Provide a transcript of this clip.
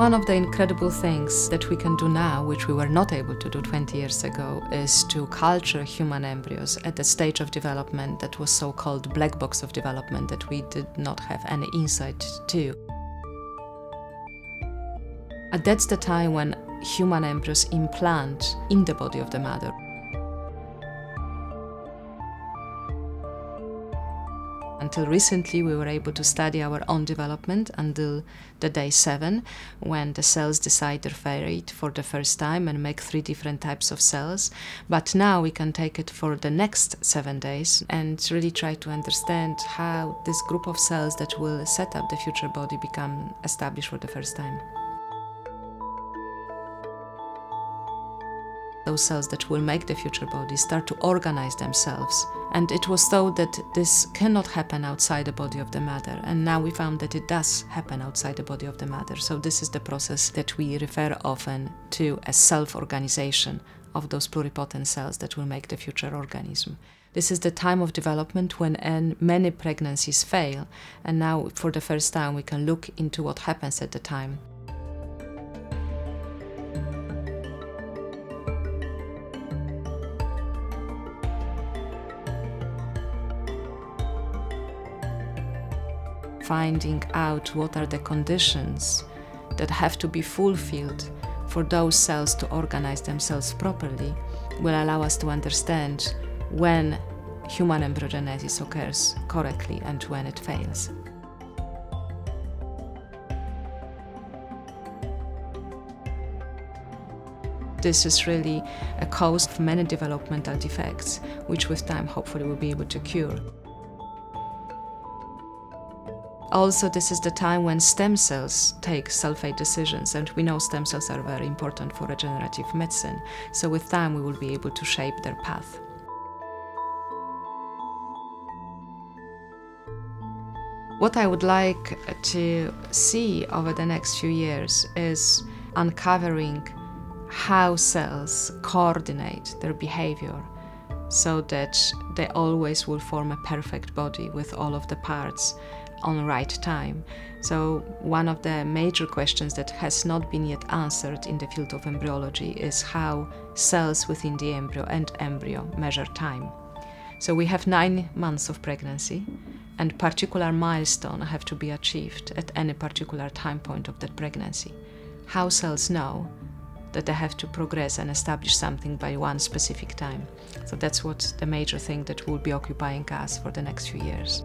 One of the incredible things that we can do now, which we were not able to do 20 years ago, is to culture human embryos at the stage of development that was so called black box of development that we did not have any insight to. And that's the time when human embryos implant in the body of the mother. Until recently, we were able to study our own development until the day seven, when the cells decide their fate for the first time and make three different types of cells. But now we can take it for the next seven days and really try to understand how this group of cells that will set up the future body become established for the first time. Those cells that will make the future body start to organize themselves. And it was thought that this cannot happen outside the body of the mother. And now we found that it does happen outside the body of the mother. So this is the process that we refer often to as self-organization of those pluripotent cells that will make the future organism. This is the time of development when many pregnancies fail, and now for the first time we can look into what happens at the time. Finding out what are the conditions that have to be fulfilled for those cells to organize themselves properly will allow us to understand when human embryogenesis occurs correctly and when it fails. This is really a cause of many developmental defects, which with time hopefully we'll be able to cure. Also, this is the time when stem cells take cell-fate decisions, and we know stem cells are very important for regenerative medicine. So with time, we will be able to shape their path. What I would like to see over the next few years is uncovering how cells coordinate their behavior so that they always will form a perfect body with all of the parts on the right time. So one of the major questions that has not been yet answered in the field of embryology is how cells within the embryo and embryo measure time. So we have nine months of pregnancy and particular milestone have to be achieved at any particular time point of that pregnancy. How cells know that they have to progress and establish something by one specific time. So that's what the major thing that will be occupying us for the next few years.